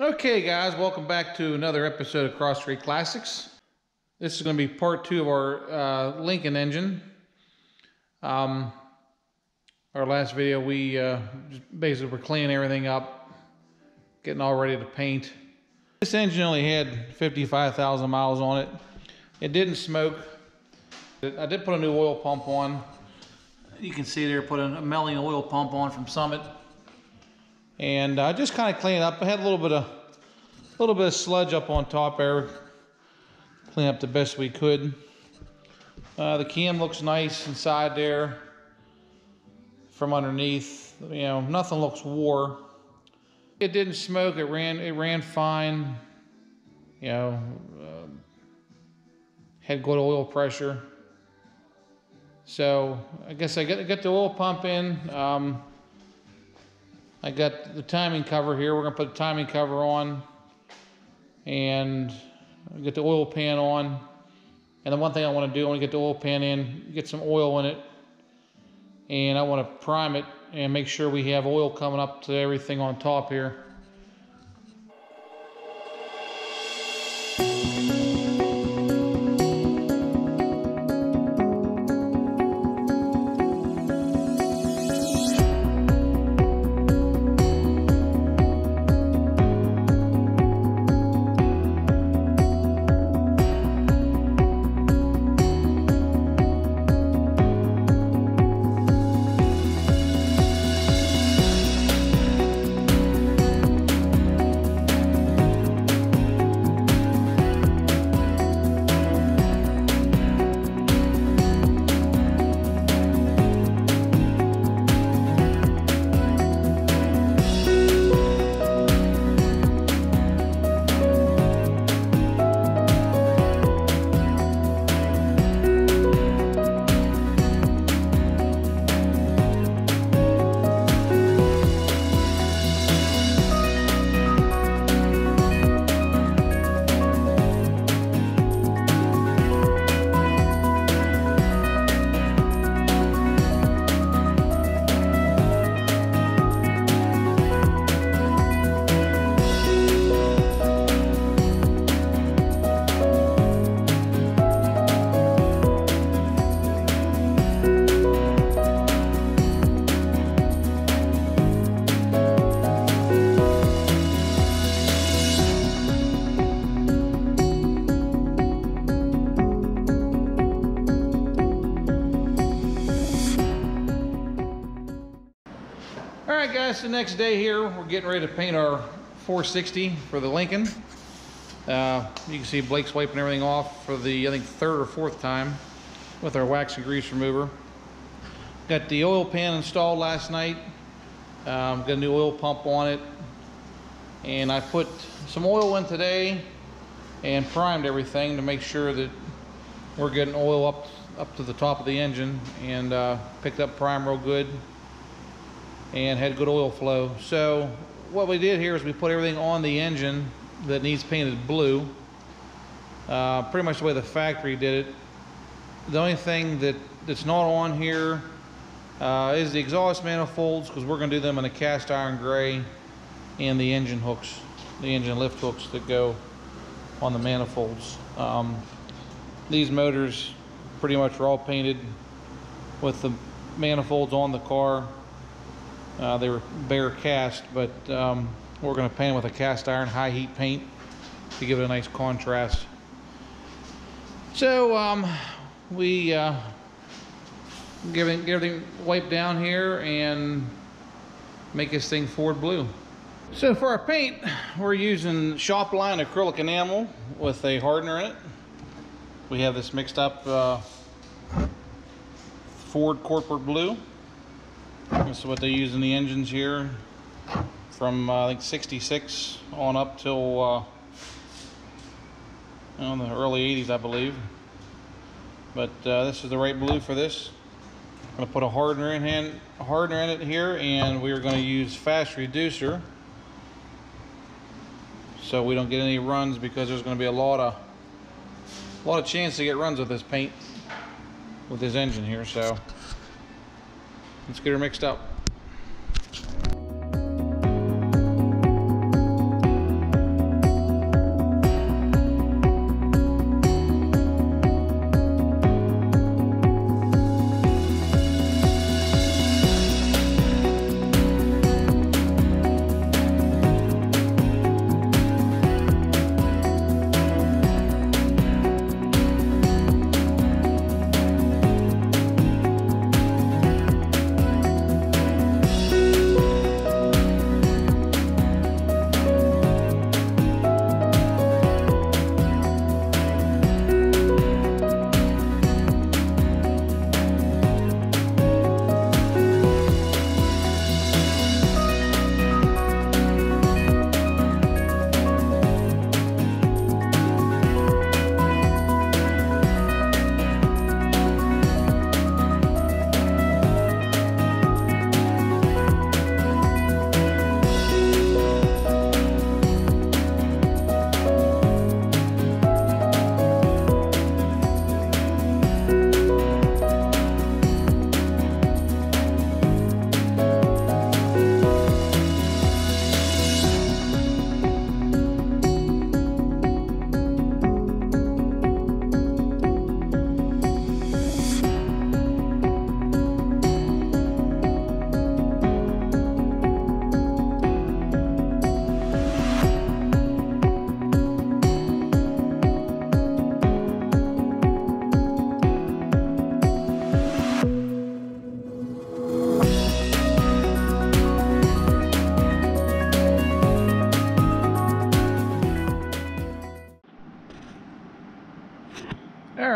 Okay, guys, welcome back to another episode of Cross Creek Classics. This is going to be part two of our uh, Lincoln engine. Um, our last video, we uh, basically were cleaning everything up, getting all ready to paint. This engine only had 55,000 miles on it. It didn't smoke. I did put a new oil pump on. You can see there, put a Melling oil pump on from Summit and uh, just kind of clean up. I had a little bit of a little bit of sludge up on top there. Clean up the best we could. Uh, the cam looks nice inside there from underneath. You know, nothing looks wore. It didn't smoke. It ran. It ran fine. You know, uh, had good oil pressure. So I guess I got, got the oil pump in. Um, I got the timing cover here. We're gonna put the timing cover on and get the oil pan on. And the one thing I wanna do, I wanna get the oil pan in, get some oil in it, and I wanna prime it and make sure we have oil coming up to everything on top here. Right, guys, the next day here, we're getting ready to paint our 460 for the Lincoln. Uh, you can see Blake's wiping everything off for the, I think, third or fourth time with our wax and grease remover. Got the oil pan installed last night. Um, got a new oil pump on it. And I put some oil in today and primed everything to make sure that we're getting oil up, up to the top of the engine and uh, picked up prime real good and had good oil flow. So what we did here is we put everything on the engine that needs painted blue. Uh, pretty much the way the factory did it. The only thing that, that's not on here uh, is the exhaust manifolds because we're going to do them in a cast iron gray and the engine hooks, the engine lift hooks that go on the manifolds. Um, these motors pretty much are all painted with the manifolds on the car uh, they were bare cast, but um, we're going to paint them with a cast iron high heat paint to give it a nice contrast. So um, we uh, get everything wiped down here and make this thing Ford blue. So for our paint, we're using Shopline acrylic enamel with a hardener in it. We have this mixed up uh, Ford corporate blue. This is what they use in the engines here from uh, I think 66 on up till uh, in the early 80s I believe. But uh, this is the right blue for this. I'm to put a hardener in hand hardener in it here and we are going to use fast reducer so we don't get any runs because there's going to be a lot of a lot of chance to get runs with this paint with this engine here so Let's get her mixed up.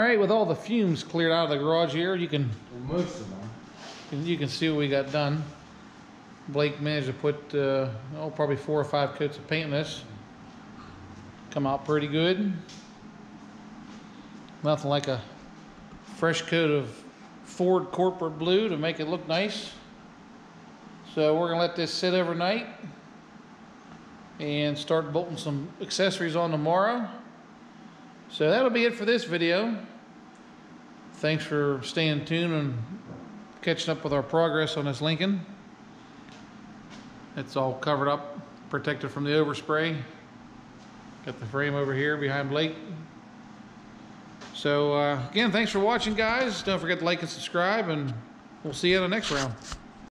Right, with all the fumes cleared out of the garage here, you can most of them. You can see what we got done. Blake managed to put, uh, oh, probably four or five coats of paint in this. Come out pretty good. Nothing like a fresh coat of Ford corporate blue to make it look nice. So we're gonna let this sit overnight and start bolting some accessories on tomorrow. So that'll be it for this video. Thanks for staying tuned and catching up with our progress on this Lincoln. It's all covered up, protected from the overspray. Got the frame over here behind Blake. So uh, again, thanks for watching, guys. Don't forget to like and subscribe, and we'll see you in the next round.